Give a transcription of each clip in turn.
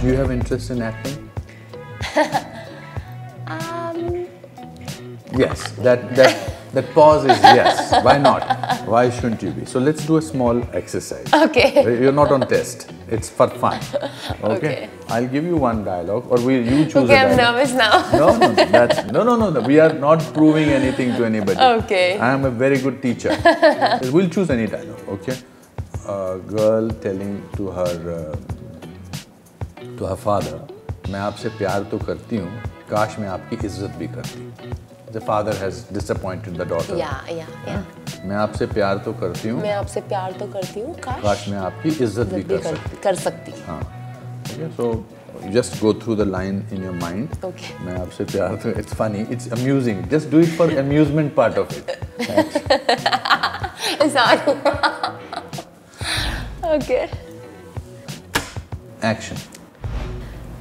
Do you have interest in acting? Um, Yes, that, that, that pause is yes. Why not? Why shouldn't you be? So let's do a small exercise. Okay. You're not on test. It's for fun. Okay. Okay. I'll give you one dialogue, or we you choose okay, a I'm dialogue. nervous now. No, no, that's no, no, no, no. We are not proving anything to anybody. Okay. I am a very good teacher. we'll choose any dialogue. Okay. A girl telling to her uh, to her father, मैं आपसे प्यार तो करती हूँ, काश मैं आपकी इज्जत भी करती. The father has disappointed the daughter. या या या मैं आपसे प्यार तो करती हूँ। मैं आपसे प्यार तो करती हूँ। काश, मैं आपकी इज़्ज़त भी, भी कर, कर सकती। हाँ। So just go through the line in your mind मैं आपसे प्यार it's funny it's amusing just do it for amusement part of it okay action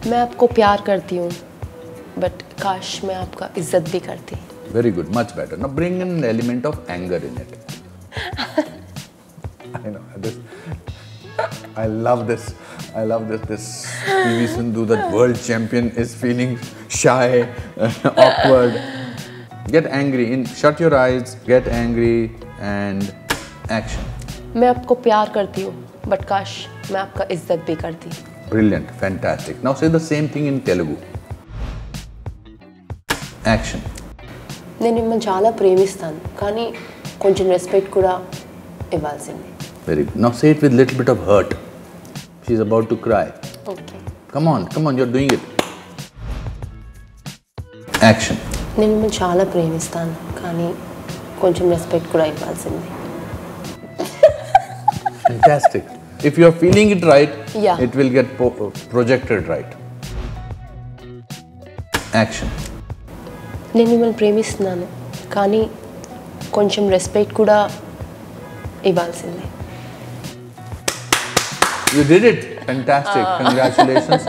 मैं आपको प्यार करती हूँ बट काश मैं आपका इज़्ज़त भी करती। हूँ Very good, much better. Now bring in an element of anger in it. I know this. I love this. I love this. This PV Sindhu, the world champion, is feeling shy, awkward. Get angry. In shut your eyes. Get angry and action. मैं आपको प्यार करती हूँ but काश मैं आपका इज्जत भी करती Brilliant, fantastic. Now say the same thing in Telugu. Action. నేను మిమ్మల్ని చాలా ప్రేమిస్తాను కానీ కొంచెం రెస్పెక్ట్ కూడా ఇవ్వాల్సింది very good not sad with little bit of hurt she about to cry okay come on come on you're doing it action నేను మిమ్మల్ని చాలా ప్రేమిస్తాను కానీ కొంచెం రెస్పెక్ట్ కూడా ఇవ్వాల్సింది Fantastic. If you are feeling it right, yeah. it will get projected right. Action. నేను మిమ్మల్ని ప్రేమిస్తున్నాను కానీ కొంచెం రెస్పెక్ట్ కూడా ఇవ్వాల్సింది did it. Fantastic. Congratulations.